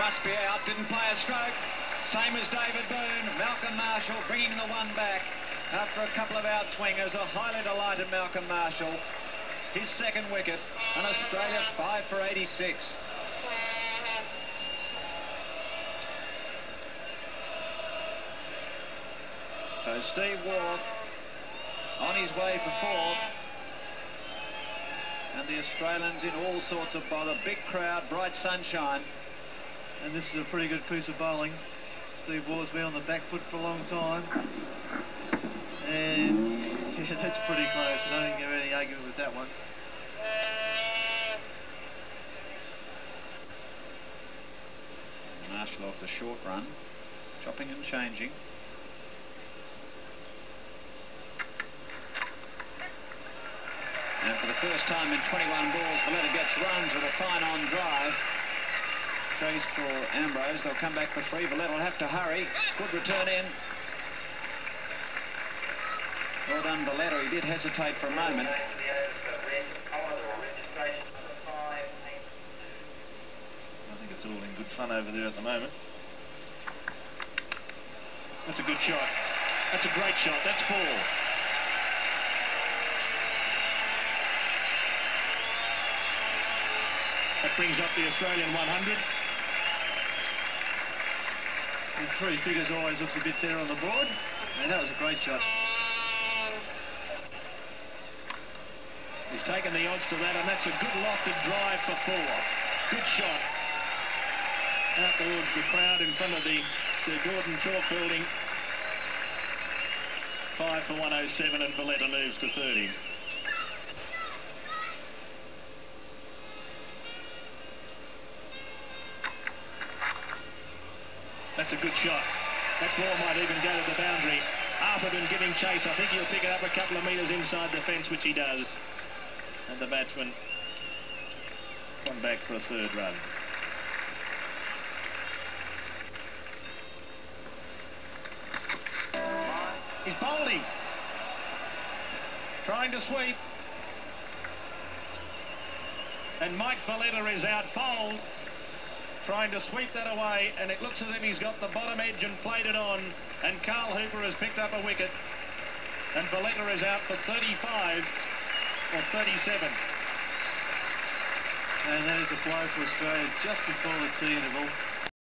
must be out. Didn't play a stroke. Same as David Boon. Malcolm Marshall bringing the one back after a couple of outswingers. A highly delighted Malcolm Marshall. His second wicket. And Australia 5 for 86. So Steve Waugh on his way for four. And the Australians in all sorts of bother. Big crowd, bright sunshine. And this is a pretty good piece of bowling. Steve Waugh's been on the back foot for a long time. And yeah, that's pretty close. I don't think there's any argument with that one. Marshall off the short run, chopping and changing. And for the first time in 21 balls, Veletta gets runs with a fine on drive. Chase for Ambrose. They'll come back for three. Veletta will have to hurry. Good return in. Well done, Veletta. He did hesitate for a moment. I think it's all in good fun over there at the moment. That's a good shot. That's a great shot. That's four. That brings up the Australian 100. And three figures always looks a bit better on the board. And that was a great shot. He's taken the odds to that, and that's a good lofted drive for four. Good shot out towards the crowd in front of the Sir Gordon Chalk building. Five for 107 and Veletta moves to 30. That's a good shot. That ball might even go to the boundary. Arthurton giving chase. I think he'll pick it up a couple of metres inside the fence, which he does. And the batsman come back for a third run. He's bowling. Trying to sweep. And Mike Veletta is out bowled. Trying to sweep that away, and it looks as if he's got the bottom edge and played it on. And Carl Hooper has picked up a wicket. And Veletta is out for 35 or 37. And that is a blow for Australia just before the tea interval.